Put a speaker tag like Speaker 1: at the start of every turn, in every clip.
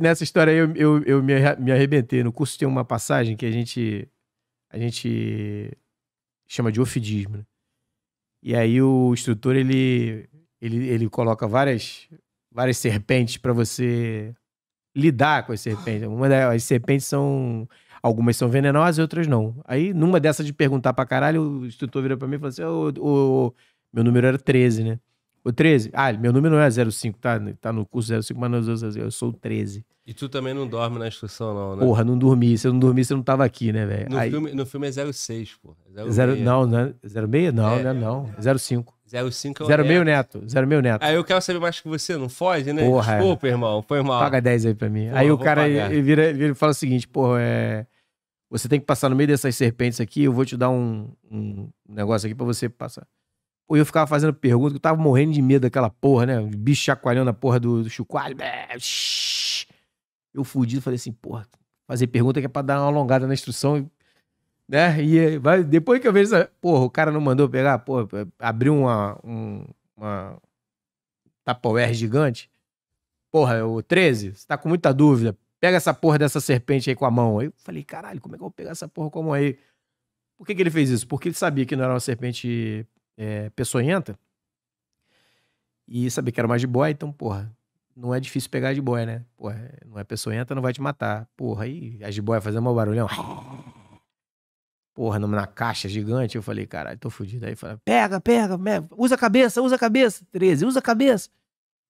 Speaker 1: Nessa história aí eu, eu, eu me, me arrebentei. No curso tem uma passagem que a gente, a gente chama de ofidismo. Né? E aí o instrutor, ele, ele, ele coloca várias, várias serpentes para você lidar com as serpentes. Uma das serpentes são. Algumas são venenosas e outras não. Aí, numa dessas de perguntar pra caralho, o instrutor vira pra mim e falou assim: o, o, meu número era 13, né? O 13? Ah, meu número não é 05, tá, tá no curso 05, mas não, eu sou o 13.
Speaker 2: E tu também não dorme na instrução, não, né?
Speaker 1: Porra, não dormi. Se eu não dormi, você não tava aqui, né, velho?
Speaker 2: No, Aí... filme, no filme é 06, pô.
Speaker 1: É Zero, não, não é 06? Não, é, não, não. 05.
Speaker 2: 05 é
Speaker 1: o Zero meio neto. Zero meio neto.
Speaker 2: Aí eu quero saber mais que você, não foge, né?
Speaker 1: Porra,
Speaker 2: é. Desculpa, é. irmão, foi mal.
Speaker 1: Paga 10 aí pra mim. Porra, aí o cara ele vira, vira e fala o seguinte, porra, é... Você tem que passar no meio dessas serpentes aqui, eu vou te dar um, um negócio aqui pra você passar. Eu ficava fazendo pergunta, eu tava morrendo de medo daquela porra, né? O bicho chacoalhando a porra do, do chucoalho. Eu fudido, falei assim, porra, fazer pergunta que é pra dar uma alongada na instrução, né? E vai, depois que eu vejo, porra, o cara não mandou pegar, porra, abriu uma, um, uma Tupperware gigante. Porra, o 13, você tá com muita dúvida, pega essa porra dessa serpente aí com a mão. Aí eu falei, caralho, como é que eu vou pegar essa porra com a mão aí? Por que, que ele fez isso? Porque ele sabia que não era uma serpente é, peçonhenta. E sabia que era uma jiboia, então, porra, não é difícil pegar a jiboia, né? Porra, não é peçonhenta, não vai te matar. Porra, aí a jiboia fazendo um barulhão. Porra, na caixa gigante, eu falei, caralho, tô fudido. Aí falei, pega, pega, usa a cabeça, usa a cabeça. 13, usa a cabeça.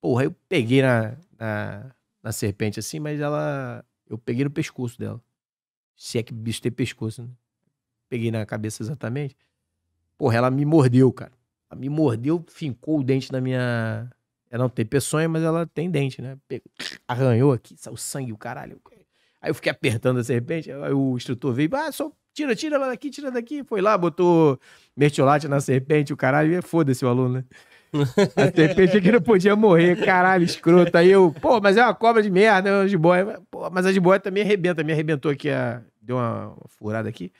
Speaker 1: Porra, eu peguei na, na, na serpente assim, mas ela. Eu peguei no pescoço dela. Se é que bicho tem pescoço, né? Peguei na cabeça exatamente. Porra, ela me mordeu, cara. Ela me mordeu, fincou o dente na minha. Ela não tem peçonha, mas ela tem dente, né? Arranhou aqui, saiu sangue, o caralho. Aí eu fiquei apertando a serpente, aí o instrutor veio, ah, só tira, tira ela daqui, tira daqui. Foi lá, botou mertiolate na serpente, o caralho, e foda-se o aluno, né? A serpente que não podia morrer, caralho, escroto. Aí eu, pô, mas é uma cobra de merda, é uma jiboia. Pô, mas a jiboia também arrebenta, me arrebentou aqui, a... deu uma, uma furada aqui.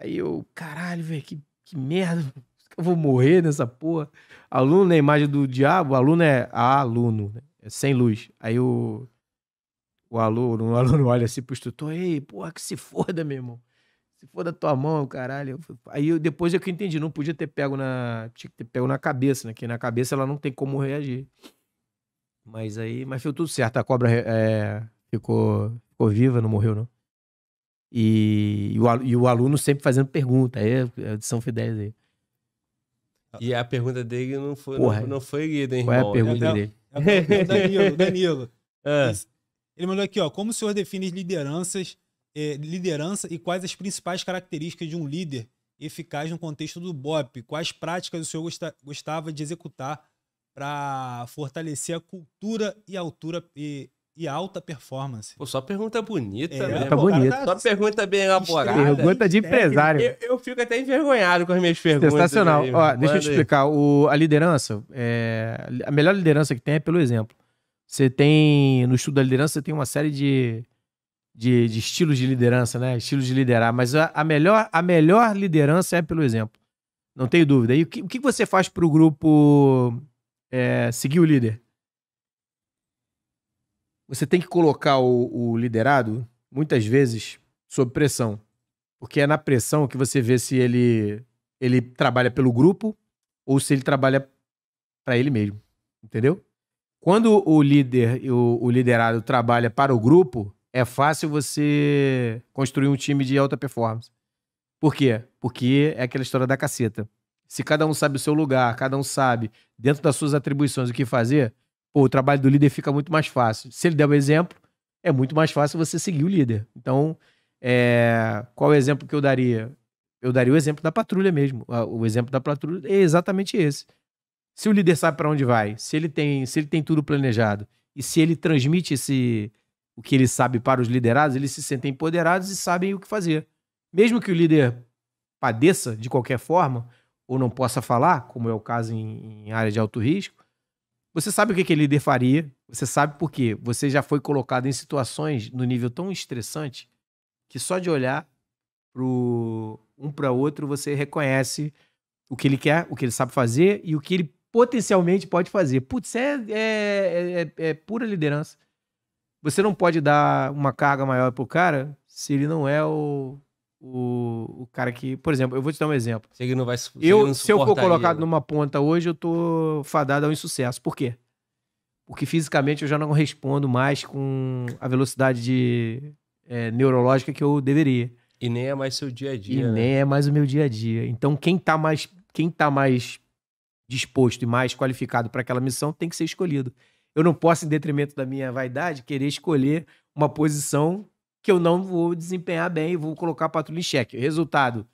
Speaker 1: Aí eu, caralho, velho, que que merda, eu vou morrer nessa porra. Aluno é imagem do diabo, aluno é aluno, né? é sem luz. Aí o, o aluno, o aluno olha assim pro instrutor, ei, porra, que se foda, meu irmão. Se foda tua mão, caralho. Aí eu, depois é que eu entendi, não podia ter pego na. Tinha que ter pego na cabeça, né? Que na cabeça ela não tem como reagir. Mas aí, mas foi tudo certo. A cobra é, ficou, ficou viva, não morreu, não. E, e, o, e o aluno sempre fazendo pergunta. Aí é de São Fidélis aí.
Speaker 2: E a pergunta dele não foi, Porra, não, não foi lida, hein,
Speaker 1: Qual irmão? é a pergunta é, dele?
Speaker 3: É, é, Danilo, Danilo. É. Ele mandou aqui, ó. Como o senhor define lideranças, eh, liderança e quais as principais características de um líder eficaz no contexto do BOP? Quais práticas o senhor gostava de executar para fortalecer a cultura e altura e e alta performance.
Speaker 2: Pô, só pergunta bonita, é,
Speaker 1: né? Tá bonita.
Speaker 2: Só pergunta bem elaborada.
Speaker 1: Pergunta de empresário.
Speaker 2: Eu, eu, fico até envergonhado com as minhas perguntas.
Speaker 1: Sensacional. Ó, deixa eu te explicar. O, a liderança, é, a melhor liderança que tem é pelo exemplo. Você tem, no estudo da liderança, você tem uma série de, de, de estilos de liderança, né? Estilos de liderar. Mas a, a, melhor, a melhor liderança é pelo exemplo. Não tenho dúvida. E o que, o que você faz para o grupo é, seguir o líder? Você tem que colocar o, o liderado, muitas vezes, sob pressão. Porque é na pressão que você vê se ele, ele trabalha pelo grupo ou se ele trabalha para ele mesmo. Entendeu? Quando o líder, o, o liderado trabalha para o grupo, é fácil você construir um time de alta performance. Por quê? Porque é aquela história da caceta. Se cada um sabe o seu lugar, cada um sabe, dentro das suas atribuições, o que fazer, pô, o trabalho do líder fica muito mais fácil. Se ele der o exemplo, é muito mais fácil você seguir o líder. Então, é... qual é o exemplo que eu daria? Eu daria o exemplo da patrulha mesmo. O exemplo da patrulha é exatamente esse. Se o líder sabe para onde vai, se ele tem, se ele tem tudo planejado e se ele transmite esse o que ele sabe para os liderados, eles se sentem empoderados e sabem o que fazer. Mesmo que o líder padeça de qualquer forma ou não possa falar, como é o caso em, em área de alto risco, você sabe o que aquele líder faria, você sabe por quê. Você já foi colocado em situações no nível tão estressante que só de olhar pro um para outro você reconhece o que ele quer, o que ele sabe fazer e o que ele potencialmente pode fazer. Putz, é, é, é, é pura liderança. você não pode dar uma carga maior pro cara se ele não é o, o, o cara que. Por exemplo, eu vou te dar um exemplo.
Speaker 2: Se ele não vai
Speaker 1: Eu,
Speaker 2: não
Speaker 1: se eu for colocado
Speaker 2: né?
Speaker 1: numa ponta hoje, eu tô fadado ao insucesso. Por quê? Porque fisicamente eu já não respondo mais com a velocidade de, é, neurológica que eu deveria.
Speaker 2: E nem é mais seu dia a
Speaker 1: E
Speaker 2: dia. né?
Speaker 1: nem é mais o meu dia a dia. Então, quem tá mais, quem tá mais disposto e mais qualificado para aquela missão tem que ser escolhido. Eu não posso, em detrimento da minha vaidade, querer escolher uma posição que eu não vou desempenhar bem e vou colocar a patrulha em xeque. Resultado,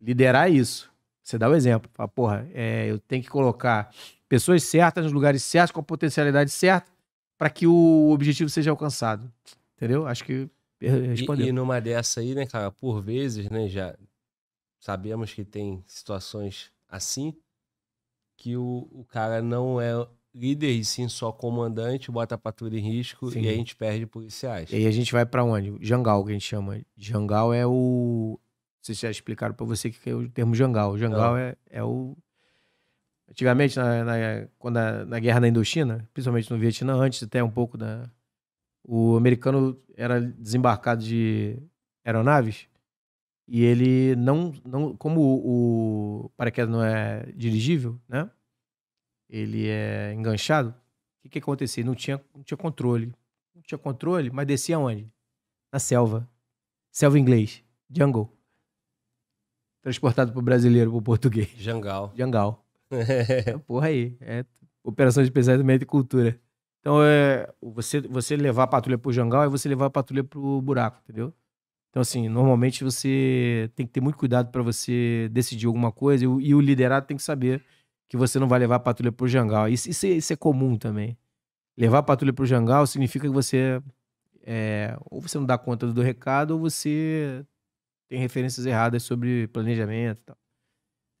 Speaker 1: liderar isso. Você dá o exemplo. Fala, porra, é, eu tenho que colocar pessoas certas nos lugares certos, com a potencialidade certa, para que o objetivo seja alcançado. Entendeu? Acho que eh, respondeu.
Speaker 2: E, e numa dessa aí, né, cara, por vezes, né, já sabemos que tem situações assim que o, o cara não é líder e sim só comandante, bota a patrulha em risco
Speaker 1: Sim.
Speaker 2: e a gente perde policiais.
Speaker 1: E aí a gente vai pra onde? Jangal, que a gente chama. Jangal é o. Vocês já explicaram pra você o que é o termo jangal. Jangal é, é o. Antigamente, na, na- quando a- na guerra da Indochina, principalmente no Vietnã, antes até um pouco da. O americano era desembarcado de aeronaves e ele não. não como o, o paraquedas não é dirigível, né? Ele é enganchado. O que, que acontecia? Não tinha, não tinha controle não tinha controle, mas descia onde? Na selva. Selva em inglês. Jungle. Transportado pro brasileiro, pro português.
Speaker 2: Jangal.
Speaker 1: Jungle. É, porra aí. É operação de especialmente e cultura. Então, é, você, você levar a patrulha pro Jangal é você levar a patrulha pro buraco, entendeu? Então, assim, normalmente você tem que ter muito cuidado para você decidir alguma coisa e o, e o liderado tem que saber que você não vai levar a patrulha pro Jangal. Isso, isso, é, isso é comum também. Levar a patrulha pro Jangal significa que você é, ou você não dá conta do recado ou você tem referências erradas sobre planejamento e tal.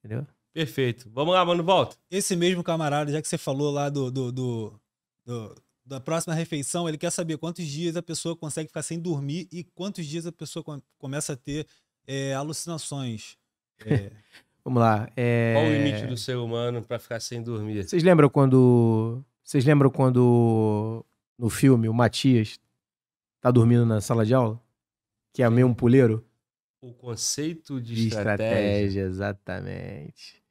Speaker 1: Entendeu?
Speaker 2: Perfeito. Vamos lá, mano, volta.
Speaker 3: Esse mesmo camarada, já que você falou lá do, do, do- do- da próxima refeição, ele quer saber quantos dias a pessoa consegue ficar sem dormir e quantos dias a pessoa com- começa a ter é, alucinações. É,
Speaker 1: Vamos lá. é,
Speaker 2: Qual o limite do ser humano pra ficar sem dormir?
Speaker 1: Vocês lembram quando. Vocês lembram quando no filme o Matias tá dormindo na sala de aula? Que é meio um puleiro?
Speaker 2: O conceito de,
Speaker 1: De
Speaker 2: estratégia.
Speaker 1: estratégia, exatamente.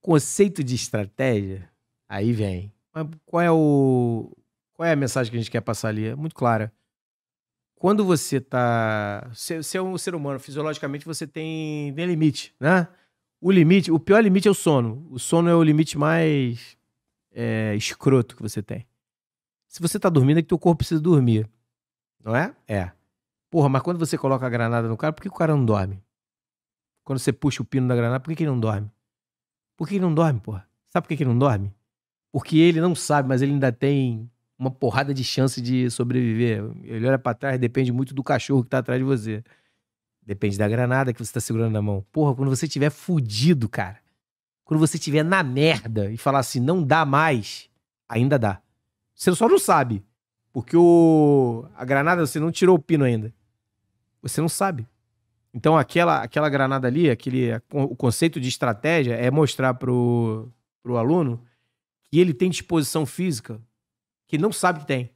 Speaker 1: Conceito de estratégia, aí vem. Mas qual é o. Qual é a mensagem que a gente quer passar ali? É muito clara. Quando você tá. Você é um ser humano, fisiologicamente você tem, tem limite, né? O limite, o pior limite é o sono. O sono é o limite mais é, escroto que você tem. Se você tá dormindo, é que teu corpo precisa dormir. Não é? É. Porra, mas quando você coloca a granada no cara, por que o cara não dorme? Quando você puxa o pino da granada, por que, que ele não dorme? Por que ele não dorme, porra? Sabe por que, que ele não dorme? Porque ele não sabe, mas ele ainda tem uma porrada de chance de sobreviver. Ele olha pra trás, depende muito do cachorro que tá atrás de você. Depende da granada que você tá segurando na mão. Porra, quando você tiver fudido, cara. Quando você tiver na merda e falar assim, não dá mais, ainda dá. Você só não sabe. Porque o a granada, você não tirou o pino ainda. Você não sabe. Então aquela, aquela granada ali, aquele, o conceito de estratégia é mostrar pro, pro aluno que ele tem disposição física que não sabe que tem.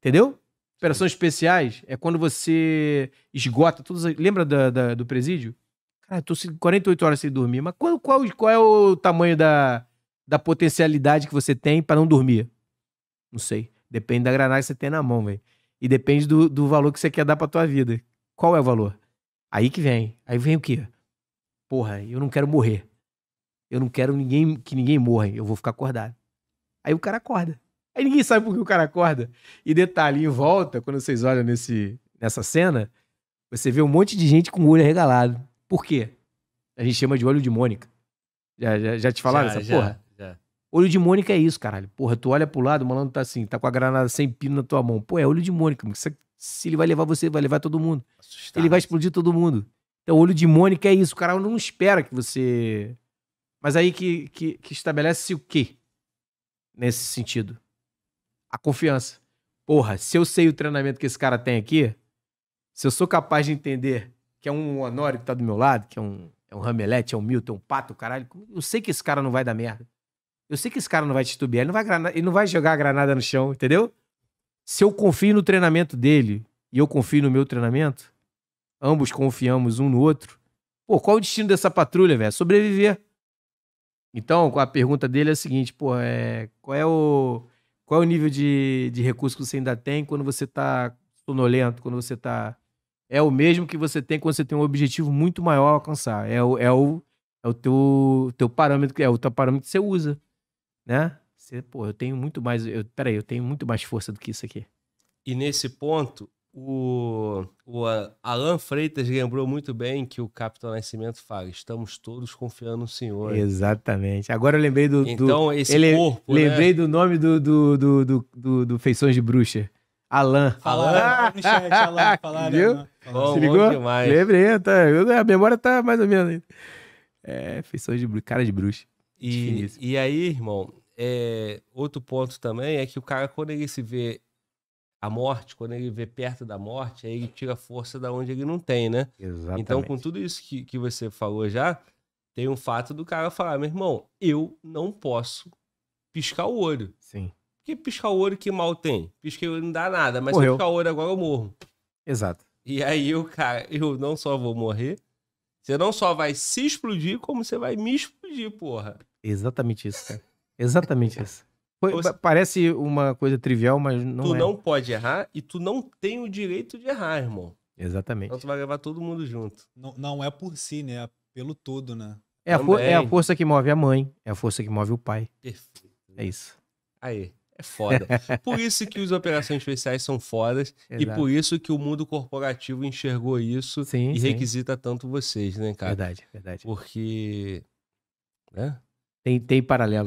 Speaker 1: Entendeu? Operações especiais é quando você esgota todas as... Lembra da, da- do presídio? Cara, eu tô sem- 48 horas sem dormir. Mas qual, qual, qual é o tamanho da, da potencialidade que você tem pra não dormir? Não sei. Depende da granada que você tem na mão, velho. E depende do, do valor que você quer dar pra tua vida. Qual é o valor? Aí que vem. Aí vem o quê? Porra, eu não quero morrer. Eu não quero ninguém que ninguém morra. Eu vou ficar acordado. Aí o cara acorda. Aí ninguém sabe por que o cara acorda. E detalhe, em volta, quando vocês olham nesse, nessa cena, você vê um monte de gente com o olho arregalado. Por quê? A gente chama de olho de Mônica. Já, já, já te falaram
Speaker 2: Já,
Speaker 1: essa porra?
Speaker 2: já.
Speaker 1: Olho de Mônica é isso, caralho. Porra, tu olha pro lado, o malandro tá assim, tá com a granada sem pino na tua mão. Pô, é olho de Mônica. Se, se ele vai levar você, vai levar todo mundo.
Speaker 2: Assustado.
Speaker 1: Ele vai explodir todo mundo. Então, olho de Mônica é isso. O cara não espera que você. Mas aí que, que, que estabelece o quê? Nesse sentido? A confiança. Porra, se eu sei o treinamento que esse cara tem aqui, se eu sou capaz de entender que é um Honório que tá do meu lado, que é um, é um Ramelete, é um Milton, é um Pato, caralho, eu sei que esse cara não vai dar merda. Eu sei que esse cara não vai te estubiar, ele não vai, grana- ele não vai jogar a granada no chão, entendeu? Se eu confio no treinamento dele e eu confio no meu treinamento, ambos confiamos um no outro. Pô, qual o destino dessa patrulha, velho? Sobreviver. Então, a pergunta dele é a seguinte, pô, é, qual é o qual é o nível de, de recurso que você ainda tem quando você tá sonolento, quando você tá é o mesmo que você tem quando você tem um objetivo muito maior a alcançar. É o, é o, é o teu, teu parâmetro, é o teu parâmetro que você usa, né? Você, pô, eu tenho muito mais, eu, peraí, eu tenho muito mais força do que isso aqui.
Speaker 2: E nesse ponto, o, o Alan Freitas lembrou muito bem que o Capitão Nascimento fala: estamos todos confiando no Senhor.
Speaker 1: Exatamente. Agora eu lembrei do.
Speaker 2: Então,
Speaker 1: do,
Speaker 2: esse
Speaker 1: ele,
Speaker 2: corpo.
Speaker 1: Lembrei
Speaker 2: né?
Speaker 1: do nome do, do, do, do, do, do Feições de Bruxa. Alan.
Speaker 3: Falaram no chat, Alan, falaram.
Speaker 1: Viu?
Speaker 3: Alan.
Speaker 2: Bom,
Speaker 1: Se ligou?
Speaker 2: demais.
Speaker 1: Lembrei, tá, a memória tá mais ou menos. aí. É, Feições de Bruxa, cara de bruxa.
Speaker 2: E, e aí, irmão, é, outro ponto também é que o cara, quando ele se vê a morte, quando ele vê perto da morte, aí ele tira força da onde ele não tem, né?
Speaker 1: Exatamente.
Speaker 2: Então, com tudo isso que, que você falou já, tem um fato do cara falar, meu irmão, eu não posso piscar o olho.
Speaker 1: Sim,
Speaker 2: Porque piscar o olho que mal tem? Piscar o olho não dá nada, mas se
Speaker 1: Morreu.
Speaker 2: eu piscar o olho agora eu morro.
Speaker 1: exato.
Speaker 2: E aí o cara, eu não só vou morrer, você não só vai se explodir, como você vai me explodir, porra.
Speaker 1: Exatamente isso, cara. Exatamente isso. Foi-
Speaker 2: Você-
Speaker 1: Parece uma coisa trivial, mas não
Speaker 2: tu
Speaker 1: é.
Speaker 2: não pode errar e tu não tem o direito de errar, irmão.
Speaker 1: Exatamente.
Speaker 2: Então tu vai levar todo mundo junto.
Speaker 3: Não, não é por si, né? É pelo todo, né?
Speaker 1: É a, é a força que move a mãe, é a força que move o pai.
Speaker 2: Perfeito.
Speaker 1: É isso.
Speaker 2: Aí, é foda. por isso que as operações especiais são fodas e
Speaker 1: Exato.
Speaker 2: por isso que o mundo corporativo enxergou isso
Speaker 1: Sim,
Speaker 2: e
Speaker 1: sim.
Speaker 2: requisita tanto vocês, né, cara?
Speaker 1: Verdade, verdade.
Speaker 2: Porque. Né?
Speaker 1: Tem, tem paralelo.